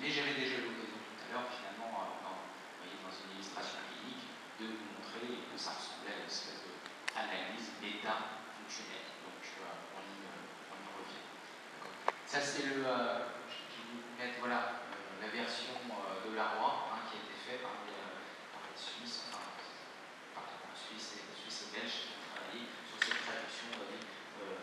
Mais j'avais déjà l'occasion tout à l'heure, finalement, euh, dans, une illustration clinique, de vous montrer que ça ressemblait à une espèce d'analyse méta-fonctionnelle. Donc on y, on, y, revient. Ça c'est le. vous mettre voilà, la version de la roi hein, qui a été faite par les, par les Suisses, enfin, pardon, Suisse et, Suisse et Belges qui ont travaillé sur cette traduction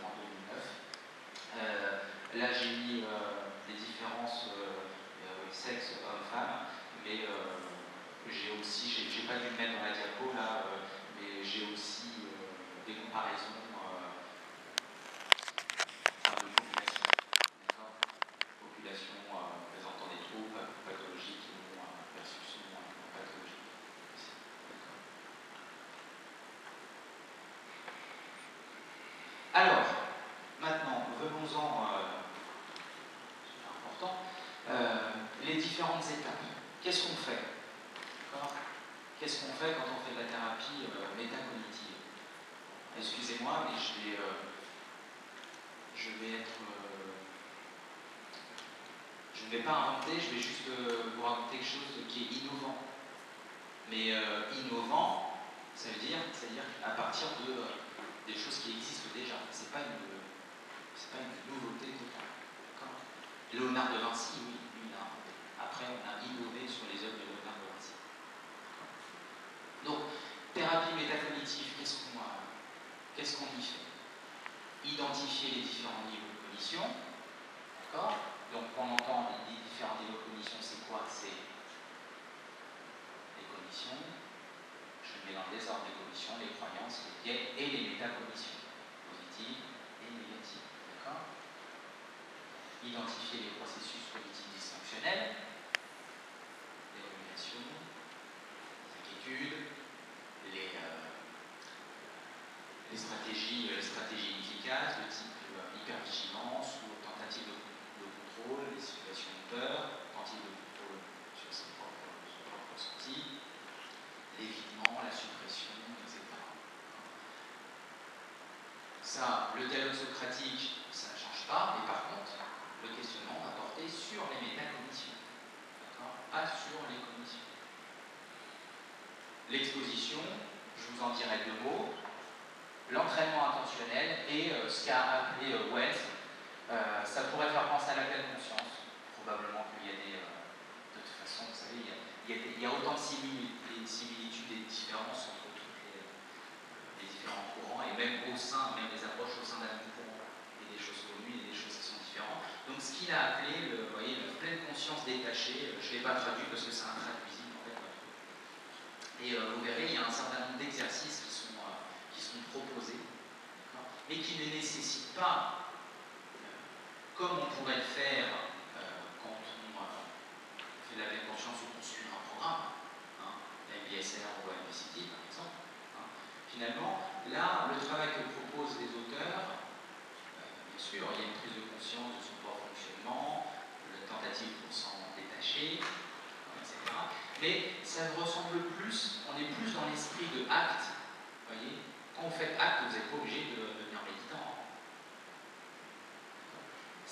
en 2009. Euh, là, j'ai mis euh, les différences euh, sexe homme-femme, mais j'ai aussi, j'ai pas dû le mettre dans la diapo là, mais j'ai aussi des comparaisons de population, population présentant des troubles pathologiques versus non pathologiques. Alors, venons-en, euh, c'est important, euh, les différentes étapes. Qu'est-ce qu'on fait Qu'est-ce qu'on fait quand on fait de la thérapie euh, métacognitive Excusez-moi, mais je vais, je vais être. je ne vais pas inventer, je vais juste vous raconter quelque chose qui est innovant. Mais innovant, ça veut dire, c'est-à-dire à partir de des choses qui existent déjà. C'est pas une pas une nouveauté totale. Léonard de Vinci, oui, il a Après, on a innové sur les œuvres de Léonard. Donc, thérapie métacognitive, qu'est-ce qu'on y fait? Identifier les différents niveaux de cognition. D'accord? Donc, on entend les différents niveaux de cognition, c'est quoi? C'est les cognitions, je mets dans le désordre les cognitions, les croyances, les biais et les métacognitions, positives et négatives identifier les processus cognitifs dysfonctionnels, les inquiétudes, les, euh, les, stratégies, les stratégies efficaces de type euh, hypervigilance ou tentative de, contrôle, les situations de peur, tentative de contrôle sur ses propres, son propre ressenti, l'évitement, la suppression, etc. Ça, le dialogue socratique, pas, mais par contre, le questionnement va porter sur les métacognitions, pas sur les cognitions. L'exposition, je vous en dirai deux mots, l'entraînement intentionnel et euh, ce qu'a appelé euh, euh, ça pourrait faire penser à la pleine conscience. Probablement qu'il y a des. de toute façon, vous savez, il y a, il y a, autant de similitudes et de différences entre tous les, les, différents courants et même au sein, même les approches au sein d'un courant des choses connues et des choses qui sont différentes. Donc ce qu'il a appelé, le, la pleine conscience détachée, euh, je ne l'ai pas traduit parce que c'est intraduisible en fait. Et euh, vous verrez, il y a un certain nombre d'exercices qui sont, euh, qui sont proposés, mais qui ne nécessitent pas, comme on pourrait le faire quand on fait la pleine conscience ou qu'on suit un programme, hein, MBSR ou MBCT par exemple, hein, Finalement, là, le travail que proposent les auteurs, il y a une prise de conscience de son propre fonctionnement, la tentative pour s'en détacher, etc. Mais ça ressemble plus, on est plus dans l'esprit de acte. Voyez, quand vous faites acte, vous n'êtes pas obligé de devenir méditant.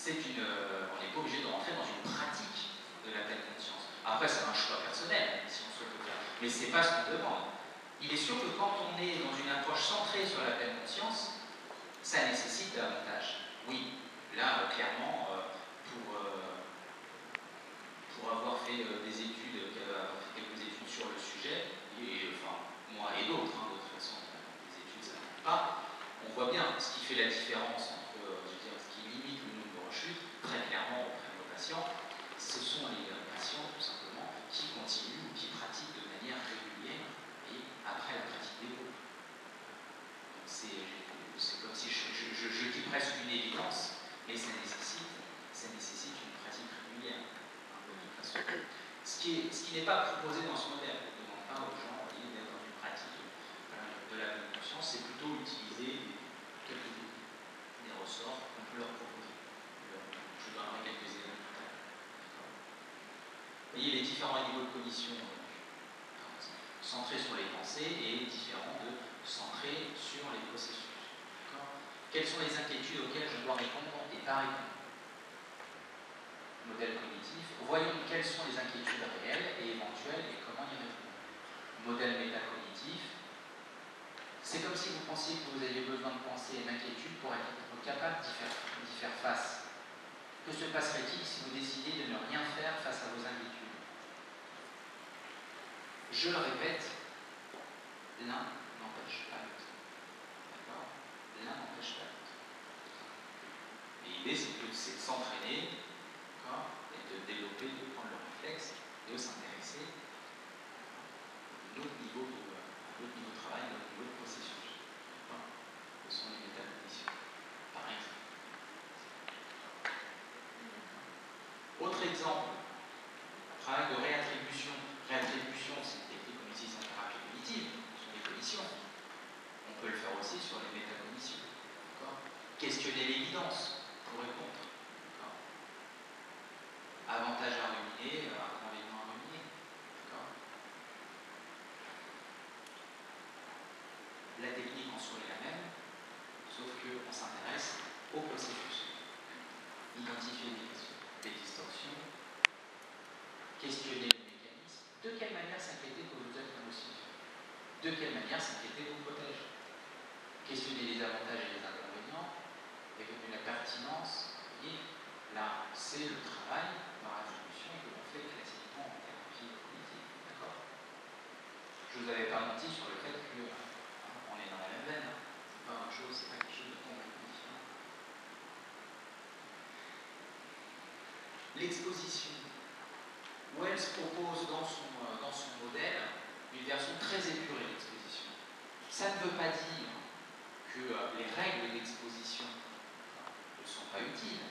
Une, euh, on n'est pas obligé de rentrer dans une pratique de la pleine conscience. Après, c'est un choix personnel, si on souhaite le faire. Mais ce n'est pas ce qu'on demande. Il est sûr que quand on est dans une approche centrée sur la pleine conscience, ça nécessite davantage. Oui, là, clairement, euh, pour, euh, pour avoir fait euh, des études, quelques études sur le sujet, et enfin, moi et d'autres, hein, de toute façon, les études, ça ne pas, on voit bien ce qui fait la différence entre, je veux dire, ce qui limite le nombre de rechutes, très clairement auprès de nos patients, ce sont les patients, tout simplement, qui continuent ou qui pratiquent de manière régulière après la pratique des groupes. C'est comme si je, je, je, dis presque une évidence, mais ça nécessite, ça nécessite une pratique régulière. Ce ce qui n'est pas proposé dans ce modèle. On ne demande pas aux gens d'être dans une pratique de la pleine conscience, c'est plutôt utiliser quelques des ressorts qu'on peut leur proposer. Je donnerai quelques exemples plus tard. Vous voyez les différents niveaux de cognition centré sur les pensées et différent de centré sur les processus. Quelles sont les inquiétudes auxquelles je dois répondre et pas répondre? Modèle cognitif. Voyons quelles sont les inquiétudes réelles et éventuelles et comment y répondre. Modèle métacognitif. C'est comme si vous pensiez que vous aviez besoin de penser une inquiétude pour être capable d'y faire, face. Que se passerait-il si vous décidiez de ne rien faire face à vos inquiétudes? Je le répète, l'un n'empêche pas l'autre. D'accord? L'un n'empêche pas l'autre. L'idée, c'est de s'entraîner et de développer, de prendre le réflexe, de s'intéresser à un autre niveau niveau de travail, à un autre niveau de processus. Ce sont les métacognitions, par exemple. Autre exemple, travail de réattribution. Réattribution, c'est on peut le faire aussi sur les métacognitions. Questionner l'évidence pour répondre. Avantage à ruminer, inconvénient à ruminer. La technique en soi est la même, sauf qu'on s'intéresse au processus. Identifier les distorsions, questionner le mécanisme. De quelle manière s'inquiéter que vous êtes de quelle manière s'inquiéter vous protège Questionner les avantages et les inconvénients avec une pertinence. Et là, c'est le travail résolution que l'on fait classiquement en thérapie cognitive. D'accord? Je vous avais pas menti sur le fait que hein, on est dans la même veine. Hein. C'est pas une chose, c'est pas quelque chose de complètement. L'exposition. Wells propose dans son, euh, dans son modèle une version très épurée d'exposition. Ça ne veut pas dire que euh, les règles d'exposition ne sont pas utiles.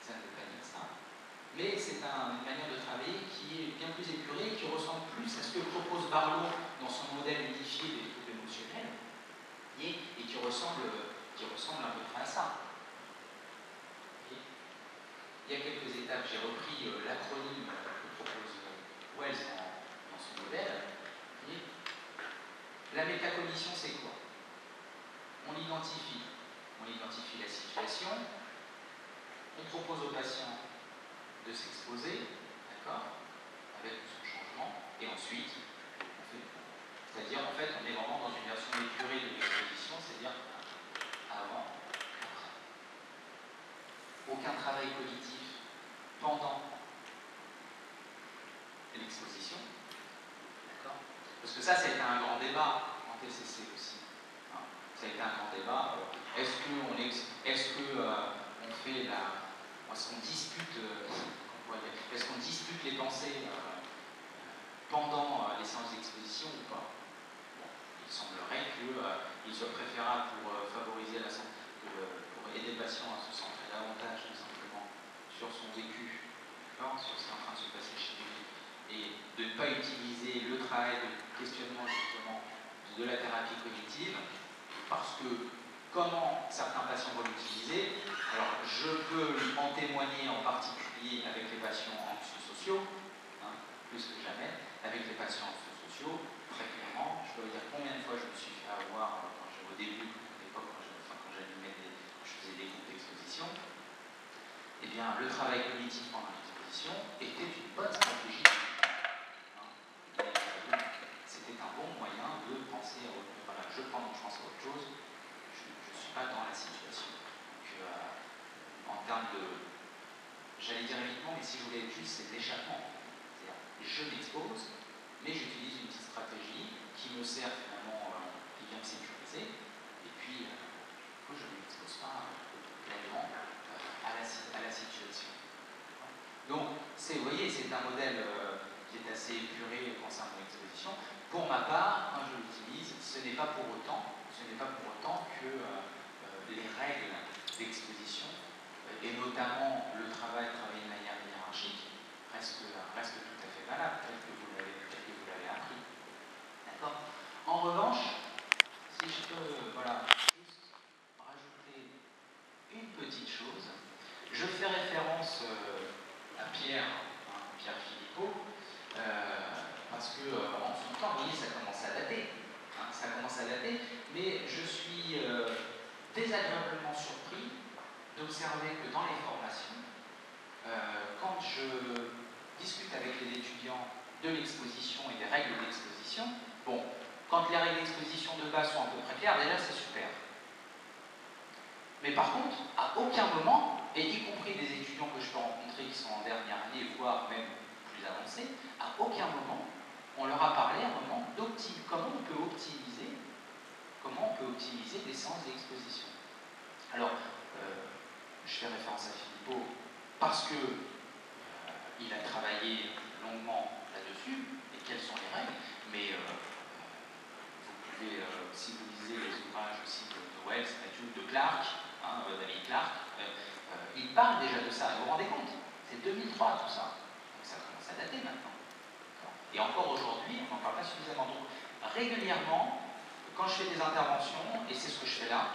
Ça ne veut pas dire ça. Une manière de travailler qui est bien plus épurée, qui ressemble plus à ce que propose Barlow dans son modèle unifié des troubles émotionnels, et, qui, ressemble, qui ressemble à peu à ça. Il y a quelques étapes, j'ai repris euh, l'acronyme que propose euh, Wells en modèle. La métacognition, c'est quoi? On identifie, on identifie la situation, on propose au patient de s'exposer, d'accord, avec son changement, et ensuite, on fait C'est-à-dire, en fait, on est vraiment dans une version épurée de l'exposition, c'est-à-dire avant, après. Aucun travail cognitif pendant l'exposition, parce que ça, ça a été un grand débat en TCC aussi. Hein. Ça a été un grand débat. Est-ce qu'on est, est euh, fait la. Est-ce qu'on dispute, euh, qu'on dispute les pensées euh, pendant les séances d'exposition ou pas? Il semblerait qu'il soit préférable pour favoriser la santé, pour, aider le patient à se centrer davantage tout simplement sur son vécu, sur ce qui est en train de se passer chez lui, et de ne pas utiliser le travail de questionnement justement de la thérapie cognitive, parce que comment certains patients vont l'utiliser, alors je peux en témoigner en particulier avec les patients anxieux sociaux, hein, plus que jamais, avec les patients anxieux sociaux, très clairement, je peux vous dire combien de fois je me suis fait avoir je, au début, à l'époque quand j'animais je faisais des groupes d'exposition, eh bien le travail cognitif pendant l'exposition était une bonne stratégie. Je prends une chance à autre chose, je ne pas dans la situation. Euh, en termes de. J'allais dire évidemment, mais si je voulais être juste, c'est l'échappement. C'est-à-dire, je m'expose, mais j'utilise une petite stratégie qui me sert finalement, euh, qui vient me sécuriser, et puis, euh, je ne m'expose pas pleinement à la, à, la, situation. Donc, vous voyez, c'est un modèle qui est assez épuré concernant l'exposition. Pour ma part, quand je l'utilise, ce n'est pas pour autant, ce n'est pas pour autant que euh, euh, les règles d'exposition, euh, et notamment le travail travaillé de manière hiérarchique, reste, reste tout à fait valable, tel que vous l'avez appris. D'accord? En revanche, si je peux voilà, juste rajouter une petite chose, je fais référence à Pierre, hein, Pierre Philippot, parce que euh, en son temps, vous voyez, ça commence à dater. Hein, ça commence à dater, mais je suis euh, désagréablement surpris d'observer que dans les formations, euh, quand je discute avec les étudiants de l'exposition et des règles d'exposition, bon, quand les règles d'exposition de base sont à peu près claires, déjà c'est super. Mais par contre, à aucun moment, et y compris des étudiants que je peux rencontrer qui sont en dernière année, voire même plus avancés, à aucun moment, on leur a parlé à un moment d'optimiser, comment on peut optimiser, comment on peut optimiser des séances d'exposition. Alors, euh, je fais référence à Philippot parce que euh, il a travaillé longuement là-dessus et quelles sont les règles, mais euh, vous pouvez, si vous lisez les ouvrages aussi de, de Wells, de Clark, hein, David Clark, il parle déjà de ça. Vous vous rendez compte? C'est 2003 tout ça. Donc ça commence à dater maintenant. Et encore aujourd'hui, on n'en parle pas suffisamment. Donc, régulièrement, quand je fais des interventions, et c'est ce que je fais là,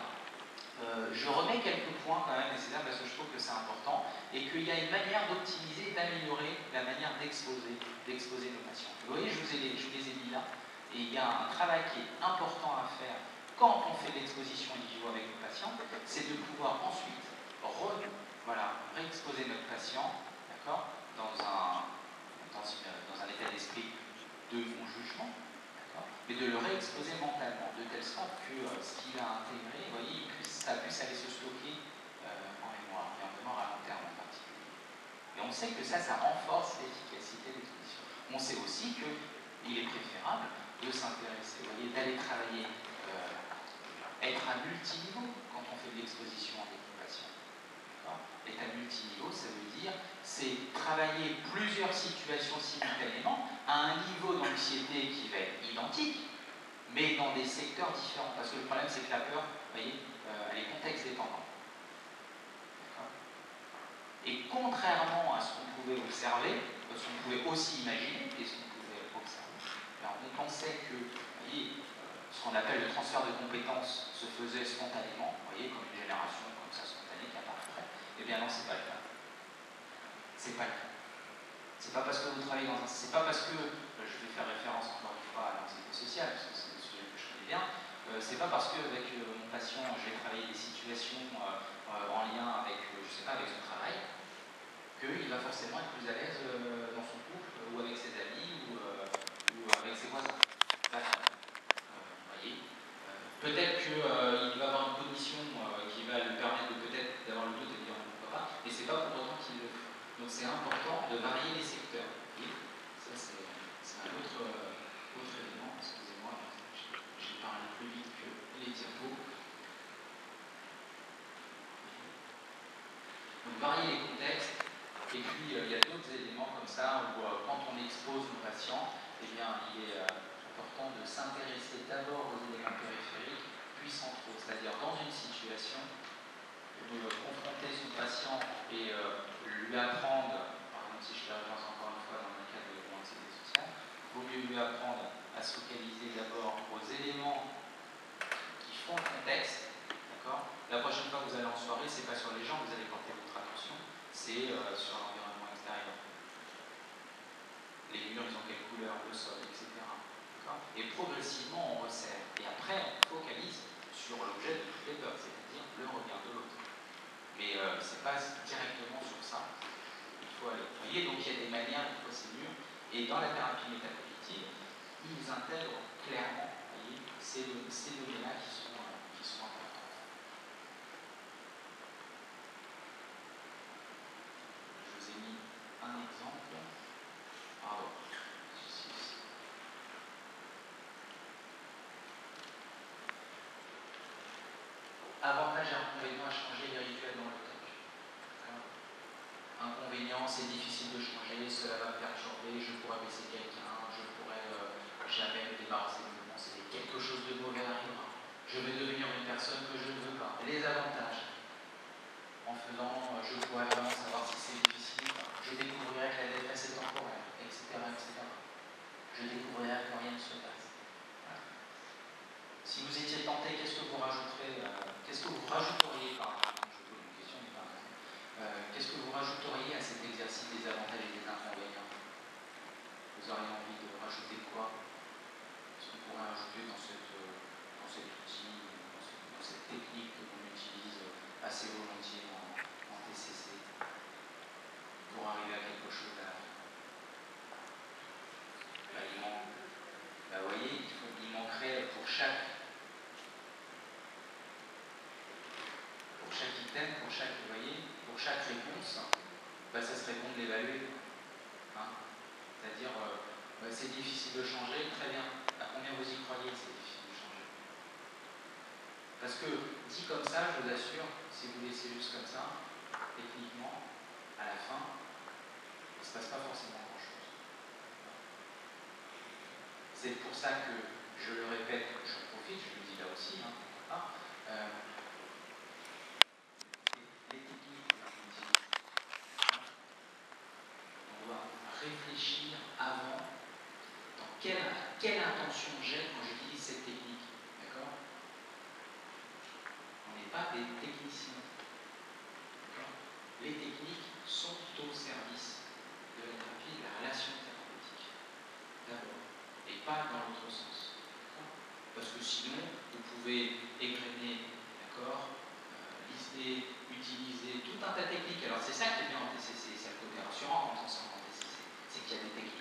euh, je remets quelques points quand même nécessaires parce que je trouve que c'est important et qu'il y a une manière d'optimiser, d'améliorer la manière d'exposer, d'exposer nos patients. Vous voyez, je vous, ai, les ai mis là et il y a un travail qui est important à faire quand on fait l'exposition in vivo avec nos patients, c'est de pouvoir ensuite re, voilà, réexposer notre patient dans un, dans, un état d'esprit de bon jugement, mais de le réexposer mentalement, de telle sorte que euh, ce qu'il a intégré, voyez, ça puisse aller se stocker euh, en mémoire, et en mémoire à long terme en particulier. Et on sait que ça, ça renforce l'efficacité de l'exposition. On sait aussi qu'il est préférable de s'intéresser, d'aller travailler, euh, être à multiniveau quand on fait de l'exposition à multiniveau, ça veut dire c'est travailler plusieurs situations simultanément à un niveau d'anxiété qui va être identique, mais dans des secteurs différents. Parce que le problème, c'est que la peur, vous voyez, euh, elle est contexte dépendante. Et contrairement à ce qu'on pouvait observer, ce qu'on pouvait aussi imaginer, et ce qu'on pouvait observer, on pensait que, voyez, euh, ce qu'on appelle le transfert de compétences se faisait spontanément, vous voyez, comme une génération comme ça spontanée qui apparaîtrait. Eh bien non, c'est pas le cas c'est pas le C'est pas parce que vous travaillez dans un. C'est pas parce que. Euh, je vais faire référence encore une fois à l'anxiété sociale, parce que c'est un sujet que je connais bien. Euh, c'est pas parce qu'avec euh, mon patient, j'ai travaillé des situations en lien avec, je sais pas, avec son travail, qu'il va forcément être plus à l'aise dans son couple, ou avec ses amis, ou, ou avec ses voisins. vous voyez Peut-être qu'il va avoir une condition qui va lui permettre de peut-être d'avoir le doute et de dire pourquoi pas, mais c'est pas pour autant qu'il le fait. Donc c'est important de varier les secteurs. Ça, c'est un autre, euh, autre élément. Excusez-moi, j'ai parlé plus vite que les diapos. Donc varier les contextes. Et puis euh, il y a d'autres éléments comme ça où euh, quand on expose nos patients, eh bien, il est important de s'intéresser d'abord aux éléments périphériques, puis centraux. C'est-à-dire dans une situation de confronter son patient et lui apprendre, par exemple si je référence encore une fois dans le cadre de l'anxiété sociale, il vaut mieux lui apprendre à se focaliser d'abord aux éléments qui font le contexte. La prochaine fois que vous allez en soirée, c'est pas sur les gens que vous allez porter votre attention, c'est euh, sur l'environnement extérieur. Les murs, ils ont quelle couleur, le sol, etc. Et progressivement, on resserre. Et après, on focalise sur l'objet de toutes c'est-à-dire le regard de l'autre. Mais euh, c'est pas directement sur ça. Il faut aller. Voyez, donc il y a des manières, des procédures. Et dans la thérapie métacognitive, ils intègrent clairement ces, ces données-là qui sont, euh, qui sont importantes. Je vous ai mis un exemple. Pardon. Avantage et inconvénient à changer les rituels dans le temps. Inconvénient, c'est difficile de changer, cela va me perturber, je pourrais baisser quelqu'un, je pourrais euh, jamais me débarrasser de mon pensée. Quelque chose de mauvais arrivera. Je vais devenir une personne que je ne veux pas. Les avantages, en faisant, euh, je pourrais vraiment savoir si c'est difficile, je découvrirai que la détresse est temporaire, etc. etc. Je découvrirai que rien ne se passe. Si vous étiez tenté, qu'est-ce que vous rajouterez euh, Qu'est-ce que vous rajouteriez par une question, euh, Qu'est-ce que vous rajouteriez à cet exercice des avantages et des inconvénients Vous auriez envie de rajouter quoi Qu'est-ce qu'on pourrait rajouter dans, cette, euh, dans cet outil, dans, dans cette technique que l'on utilise assez volontiers en, en, TCC pour arriver à quelque chose à la fin bah, il manque, bah, Vous voyez, il, faut, il manquerait pour chaque chaque item, pour chaque, vous voyez, pour chaque réponse, bah, ça serait bon de l'évaluer. Hein? C'est-à-dire, euh, bah, c'est difficile de changer, très bien. À combien vous y croyez que c'est difficile de changer? Parce que, dit comme ça, je vous assure, si vous laissez juste comme ça, techniquement, à la fin, il ne se passe pas forcément grand-chose. C'est pour ça que, je le répète, je profite, je le dis là aussi, hein, réfléchir avant dans quelle, quelle intention j'ai quand j'utilise cette technique. D'accord On n'est pas des techniciens. Les techniques sont au service de la thérapie, de la relation thérapeutique. D'abord. Et pas dans l'autre sens. Parce que sinon, vous pouvez égrener, d'accord, euh, lister, utiliser tout un tas de techniques. Alors c'est ça qui est bien en TCC, c'est le côté rassurant quand on s'en qu'il y a des techniques.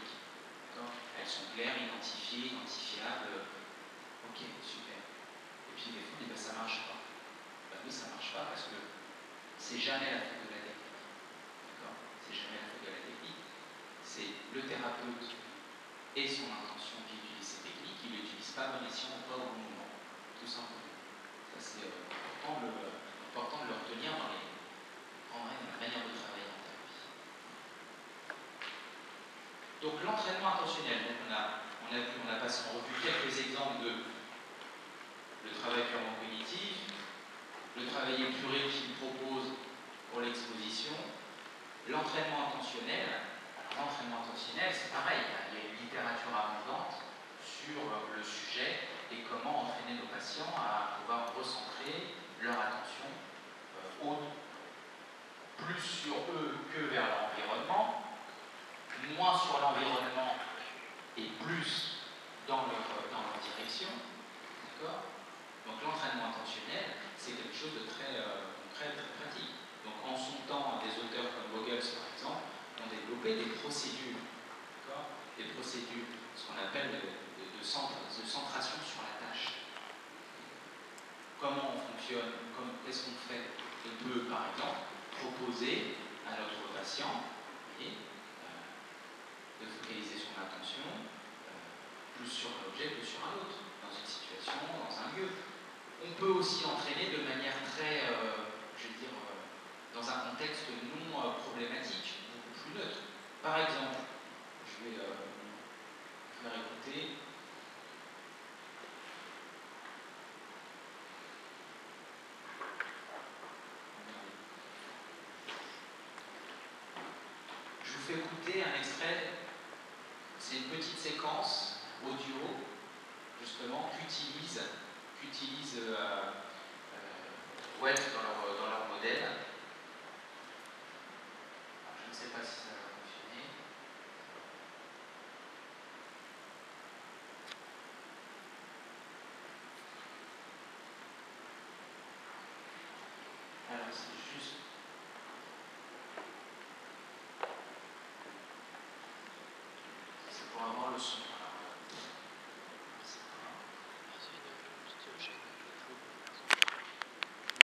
Claires, identifiées, identifiables. Ok, super. Et puis des fois, on dit, ben, ça ne marche pas. Ça ne marche pas parce que c'est jamais la faute de la technique. D'accord? C'est jamais la faute de la technique. C'est le thérapeute et son intention qui utilise ces techniques, qui ne l'utilisent pas bon escient, pas au bon moment. Tout simplement. Ça, c'est euh, important, de le retenir dans, les, dans la manière de travailler. Donc l'entraînement intentionnel, on a, on a, on a passé en revue quelques exemples de le travail purement cognitif, le travail épuré qu'il propose pour l'exposition, l'entraînement intentionnel. L'entraînement intentionnel, c'est pareil, il y a une littérature abondante sur le sujet et comment entraîner nos patients à pouvoir recentrer leur attention euh, plus sur eux que vers l'environnement, moins sur l'environnement et plus dans leur, dans leur direction. D'accord? Donc l'entraînement intentionnel, c'est quelque chose de très, euh, très, très pratique. Donc en son temps, des auteurs comme Vogels, par exemple, ont développé des procédures, des procédures, ce qu'on appelle de, de, centration sur la tâche. Comment on fonctionne, qu'est-ce qu'on fait? On peut, par exemple, proposer à notre patient, de focaliser son attention euh, plus sur un objet que sur un autre, dans une situation, dans un lieu. On peut aussi entraîner de manière très, euh, je veux dire, euh, dans un contexte non problématique, beaucoup plus neutre. Par exemple, je vais Je vous fais c'est une petite séquence audio, justement, qu'utilisent qu'utilise, euh, euh, Web dans leur, dans leur modèle. Je ne sais pas si